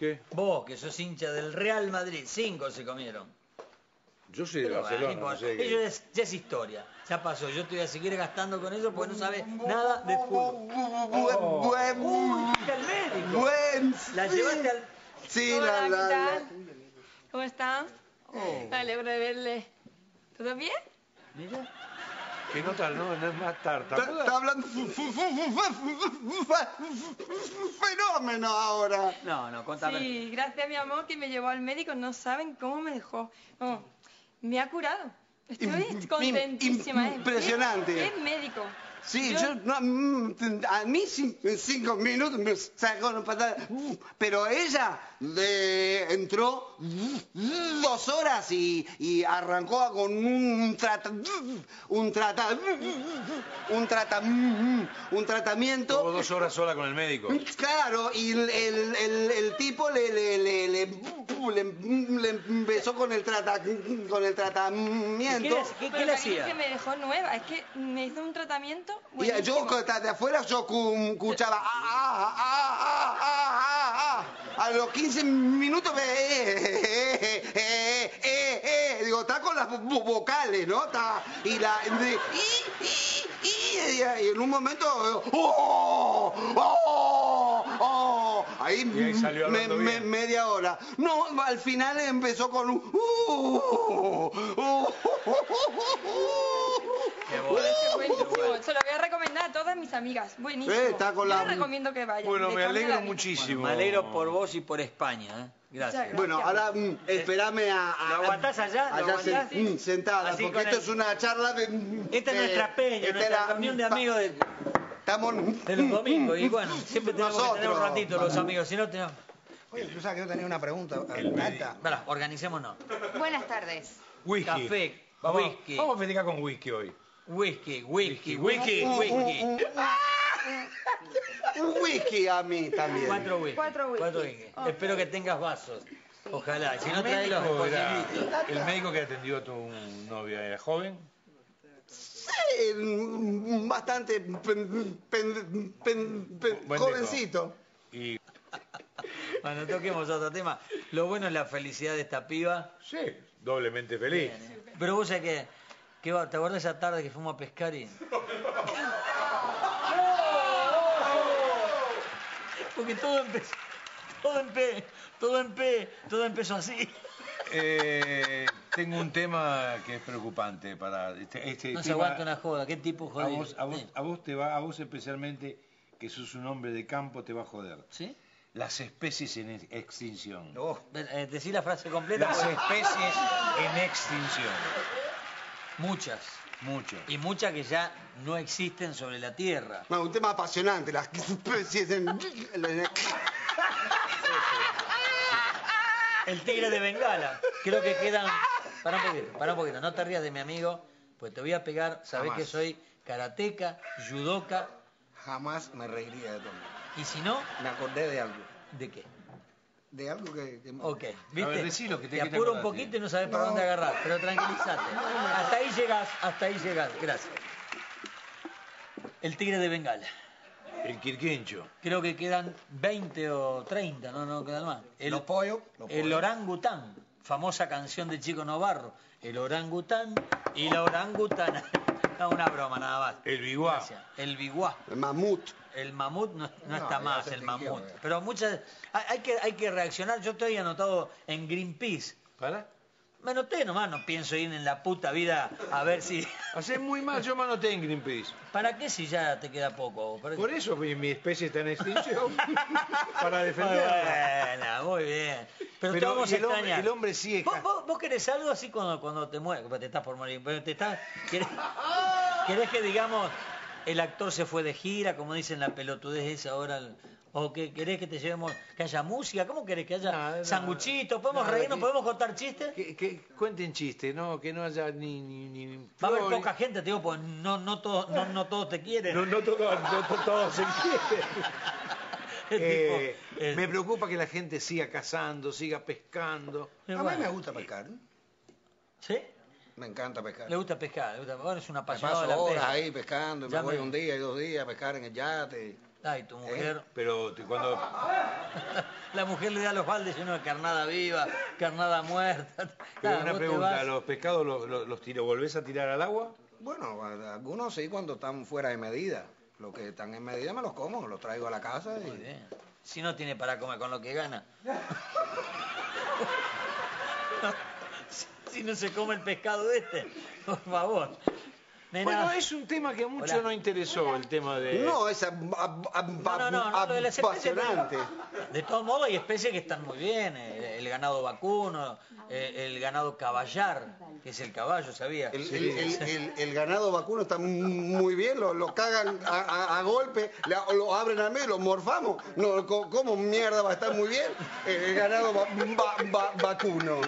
¿Qué? Vos, que sos hincha del Real Madrid, cinco se comieron. Yo soy de Pero bueno, Barcelona, no no sé. Ello es- ya es historia, ya pasó. Yo te voy a seguir gastando con eso porque no sabes nada de fútbol. Oh. Buen, Uy, al médico. buen. La llevaste al... Sí, Hola, la, ¿qué la? ¿Cómo están? Me alegro de verle. ¿Todo bien? Mira. Que no tal, no, no es más tarta. Está, hablando fenómeno ahora. No, no, contame. Sí, gracias a mi amor que me llevó al médico. No saben cómo me dejó. No, me ha curado. Estoy Im- contentísima. im- ¿eh? impresionante. Es médico. Sí, Yo- yo, no, mm, a mí en cinco minutos me sacó una patada, pero ella le entró dos horas y, y arrancó con un trata, un trata, un trata, un Estuvo tratamiento. dos horas sola con el médico. Claro, y el, el- el- el tipo le, le, le, le, le- le empezó con el trata, con el ¿Qué tratamiento. qué- qué le también es hacía? que me dejó nueva. Es que me hizo un tratamiento Y yo buenísimo. desde afuera yo cu- escuchaba ah, ah, ah, ah, ah, ah, ah. a los 15 minutos me eh, eh, eh, eh, eh, digo está con las vo- vocales no está y la de- y, y, y, y en un momento oh, oh, oh, ahí, Y ahí salió me- me- media hora no al final empezó con un uh, uh, Qué bueno. Es buenísimo. Se lo voy a recomendar a todas mis amigas. Buenísimo. Eh, está con Yo la- les recomiendo que vayan. Bueno, me alegro vida. muchísimo. Me alegro por vos y por España, ¿eh? Gracias. Muchas Bueno, ahora mm, espérame a, a- ¿Lo aguantás allá? ¿Lo allá aguantás? sen- mm, sentada, Así porque con esto el- es una charla de... Esta es nuestra peña, esta nuestra era- reunión de amigos de, Estamos... de los domingos. Y bueno, siempre tenemos que tener un Nosotros. ratito los amigos, si no tenemos... Oye, tú sabes que yo tenía una pregunta. Bueno, organicémonos. Buenas tardes. Whisky. Café, Vamos, whisky, vamos a festejar con whisky hoy. Whisky, whisky, Whisky. whisky, whisky. Un whisky a mí también. Cuatro whisky. Cuatro whisky. whisky. Ok. Espero que tengas vasos. Ojalá. Si no, el, trae los era- el médico que atendió a tu novia era joven. Mm, bastante pen- pen- pen- pen- Buen jovencito. Y Bueno, toquemos otro tema. Lo bueno es la felicidad de esta piba. sí, doblemente feliz. Pero vos sabés que, que va- ¿te acordás esa tarde que fuimos a pescar y... Porque todo empezó, todo empe, todo empe, todo empezó así. Eh, tengo un tema que es preocupante para este, este No se tema- aguanta una joda, ¿qué tipo a jodido? vos, a vos, Sí. a vos te va, a vos especialmente que sos un hombre de campo te va a joder. ¿Sí? Las especies en ex- extinción. Oh, Eh, decí la frase completa. Las porque- especies en extinción. Muchas. Mucho. Y muchas que ya no existen sobre la Tierra. No, un tema apasionante, las especies en... El tigre de Bengala. Creo que quedan... Para un poquito, para un poquito. No te rías de mi amigo, pues te voy a pegar. Sabés Jamás. que soy karateca, judoka, jamás me reiría de todo. y si no, Me acordé de algo. ¿de qué? De algo que... que- Ok, ¿viste? ver, decilo, que te- te apuro un poquito y no sabes para No. dónde agarrar, pero tranquilízate. Hasta ahí llegas, hasta ahí llegas. Gracias. El tigre de Bengala. El quirquincho. Creo que quedan 20 o 30, no, no quedan más. El, Los pollos. Los el orangután, famosa canción de Chico Novarro. El orangután y la orangutana. No, una broma nada más. El biguá. Gracias. El biguá. El mamut. El mamut no, no No, está más, el mamut. ya. Pero muchas... Hay, hay que, hay que reaccionar. Yo estoy anotado en Greenpeace. ¿Para? Me anoté nomás, no pienso ir en la puta vida a ver si... Hace muy mal, yo me anoté en Greenpeace. ¿Para qué si ya te queda poco? ¿Para qué? Por eso mi, mi especie está en extinción. para defenderla. Bueno, muy bien. Pero, te Pero vamos y a el, hombre, el hombre sí es... ¿Vos, vos, vos querés algo así cuando, cuando te mueres? Porque te estás por morir. Pero te estás, ¿querés, querés que, digamos, el actor se fue de gira, como dicen la pelotudez esa ahora? el- ¿O que querés que te llevemos, que haya música? ¿Cómo querés que haya sanguchitos? ¿Podemos reírnos? que- ¿Podemos contar chistes? Que, que cuenten chistes, ¿no? Que no haya ni... ni, ni Va a haber poca gente, te digo, pues no, no, todos, no, no todos te quieren. No, no todos no to- todos se quieren. Eh, tipo, eh, me preocupa que la gente siga cazando, siga pescando. eh, A mí me gusta pescar. ¿eh? ¿Sí? Me encanta pescar. Le gusta pescar. Le gusta... Bueno, es un Me apasionado de la paso horas pesca. ahí pescando, me Ya voy me- un día y dos días a pescar en el yate. Ay, tu mujer. Pero cuando... La mujer le da los baldes llenos de carnada viva, carnada muerta. Pero una pregunta, vas- ¿los pescados los, los, los tiro- volvés a tirar al agua? Bueno, algunos sí cuando están fuera de medida. Los que están en medida me los como, los traigo a la casa Muy y... bien. Si no tiene para comer con lo que gana. Si no se come el pescado este, por favor. Nena, Bueno, es un tema que mucho Hola. no interesó, el tema de... No, es ab- ab- ab- No, no, no, no, lo de las especies, apasionante. De todos modos hay especies que están muy bien, el, el ganado vacuno, eh, el ganado caballar, que es el caballo, ¿sabía? El, el- el- el- el ganado vacuno está muy bien, lo, lo cagan a, a- a golpe, le- lo abren al medio, lo morfamos. No, ¿Cómo mierda va a estar muy bien el ganado va- va- va- vacuno?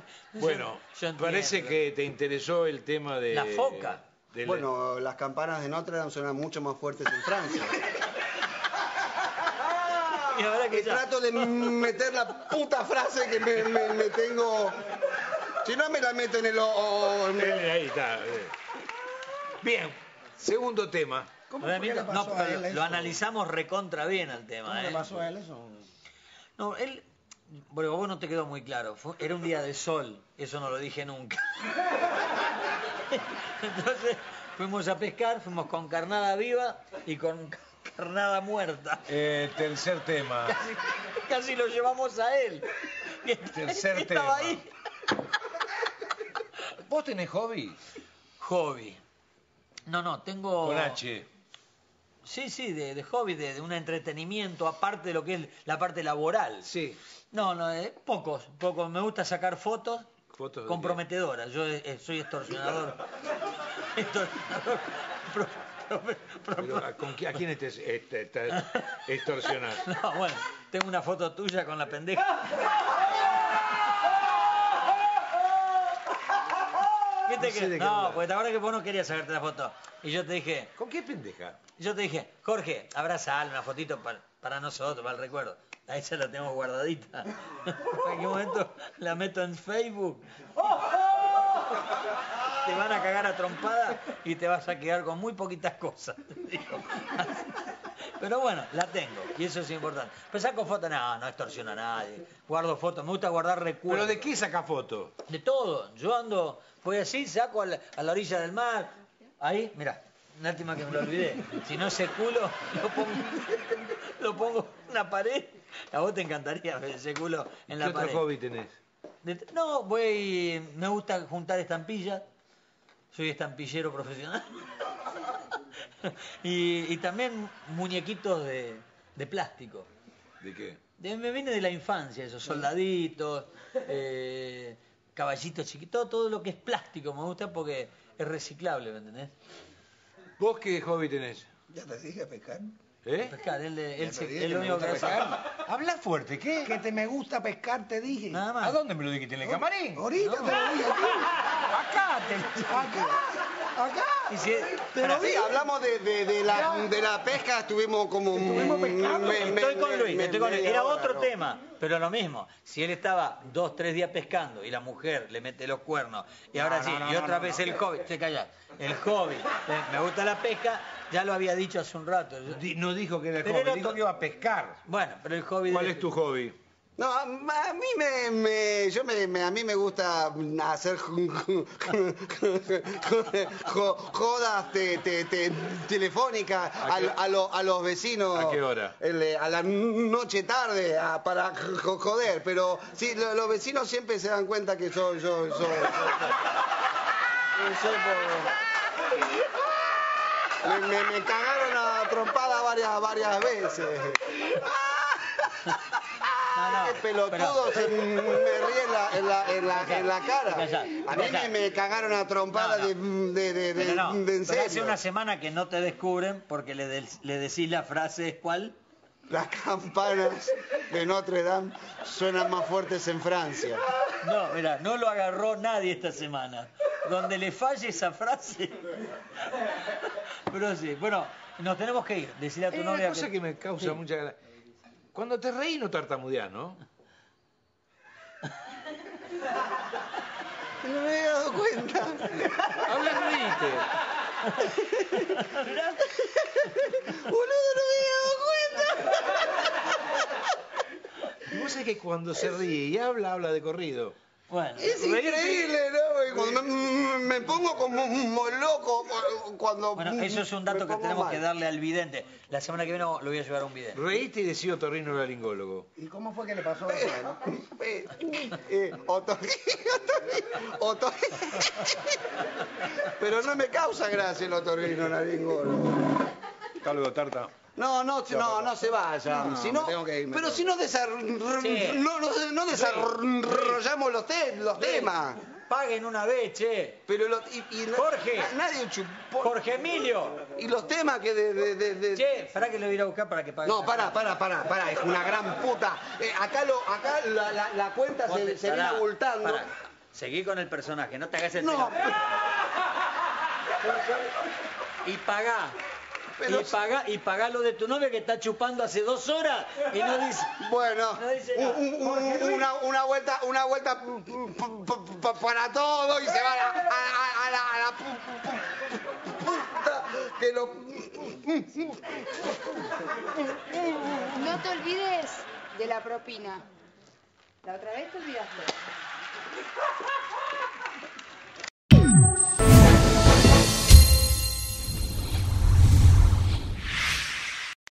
Bueno, Yo parece que te interesó el tema de... La foca. del- Bueno, las campanas de Notre Dame suenan mucho más fuertes en Francia. Y ahora que Que ya- trato de meter la puta frase que me, me- me tengo... Si no me la meto en el... o- o- en el- Eh, Ahí está. eh. Bien, segundo tema. Lo analizamos recontra bien al tema. ¿Cómo ¿eh? le pasó a él eso? No, él, bueno, vos no te quedó muy claro. Fue- era un día de sol, eso no lo dije nunca. Entonces fuimos a pescar, fuimos con carnada viva y con carnada muerta. Eh, tercer tema. Casi, casi lo llevamos a él. Tercer estaba tema. ahí. ¿Vos tenés hobby? Hobby. No, no, tengo... Con H. Sí, sí, de, de hobby, de, de un entretenimiento, aparte de lo que es la parte laboral. Sí. No, no, eh, pocos, pocos. Me gusta sacar fotos ¿Fotos comprometedoras. Yo eh, soy extorsionador. extorsionador. pro- pro- pro- Pero, ¿a, con a quién estás extorsionando? No, bueno, tengo una foto tuya con la pendeja. ¿Viste No sé que- de qué No, hablas. porque te acuerdas que vos no querías sacarte la foto. Y yo te dije, ¿Con qué pendeja? yo te dije, Jorge, abraza una fotito para, para nosotros, para el recuerdo. Ahí ya la tengo guardadita. en qué momento la meto en Facebook. te van a cagar a trompada y te vas a quedar con muy poquitas cosas. te digo. Pero bueno, la tengo y eso es importante. Pero saco fotos, no, no extorsiono a nadie. Guardo fotos, me gusta guardar recuerdos. ¿Pero de qué saca foto? De todo. Yo ando, voy así, saco a la, a la orilla del mar. Ahí, mira, lástima que me lo olvidé. Si no ese culo, lo pongo, lo pongo en una pared. A vos te encantaría ver ese culo en ¿Qué la otro pared. hobby tenés? De- no, voy, me gusta juntar estampillas. Soy estampillero profesional. y, y también muñequitos de, de plástico. ¿De qué? De- me viene de la infancia, esos soldaditos, eh, caballitos chiquitos, todo lo que es plástico me gusta porque es reciclable, ¿me entendés? ¿Vos qué hobby tenés? Ya te dije pescar. ¿Eh? Pescar, él, él, se- que lo único que hace. Habla fuerte, ¿qué? Que te me gusta pescar, te dije. Nada más. ¿A dónde me lo dijiste? ¿En el camarín? Ahorita te lo dije aquí. Acá te Acá. Acá. Y si- Pero sí, hablamos de, de- de la, de la pesca, estuvimos como... Estuvimos pescando. me- me- Estoy con Luis, me- estoy con Luis. Era hora, otro ¿no? tema, pero lo mismo. Si él estaba dos, tres días pescando y la mujer le mete los cuernos, y ahora No, sí, y otra no, vez no. el hobby, te callas, el hobby, eh, me gusta la pesca, ya lo había dicho hace un rato. No dijo que era el Pero hobby, era dijo que iba a pescar. Bueno, pero el hobby... ¿Cuál de- es tu hobby? No, a, a mí me, me- yo me, me- a mí me gusta hacer jo- jodas te- te- te- telefónicas ¿A a, qué- a lo- a los vecinos. ¿A qué hora? el, eh, a la noche tarde para jo- joder, pero sí, lo- los vecinos siempre se dan cuenta que yo, yo, yo, me- me cagaron a trompada varias, varias veces. No, no, Qué pelotudo pero- se me ríe en la, en la, en la, en la cara. A mí me, me cagaron a trompada No, no. de, de, de, de, Pero no, de en pero hace una semana que no te descubren porque le, le decís la frase, ¿cuál? Las campanas de Notre Dame suenan más fuertes en Francia. No, mira, no lo agarró nadie esta semana. Donde le falle esa frase. Pero sí, bueno, nos tenemos que ir. Decirle a tu Hay novia una cosa que me causa Sí. mucha gracia. Cuando te reís no tartamudeás, ¿no? No me había dado cuenta. Habla, reíte. Boludo, no me había dado cuenta. Y vos sabés que cuando se ríe y habla, habla de corrido. Bueno, Es increíble, ¿no? Cuando me, me pongo como un loco cuando Bueno, eso es un dato que tenemos mal. que darle al vidente. La semana que viene lo voy a llevar a un vidente. Reíste y decía otorrino laringólogo. ¿Y cómo fue que le pasó? Eh, eh, otorri- otorri- otorri- Pero no me causa gracia el otorrino laringólogo. Calvo, tarta. No, no, no, no se vayan. No, si no, me tengo que ir, me pero tengo si no, Sí. no, no- no desarrollamos los, te- los temas. Paguen una vez, che. Pero lo- y, y na- Jorge. na- nadie chupó. Jorge Emilio. Y los temas que de... de, de- de- Che, para que lo voy a ir a buscar para que pague. No, para, para, para, para, es una gran puta. Eh, acá lo, acá la, la, la cuenta se, se viene pará, abultando. pará. Seguí con el personaje, no te hagas el No. Y pagá. Pero- Y pagá, y pagá lo de tu novia que está chupando hace dos horas y no dice. bueno, No dice un- nada. un- un- una, una vuelta, una vuelta para todo y se va a la, a, a- a la, a la pu- pu- puta que lo... No te olvides de la propina. La otra vez te olvidaste.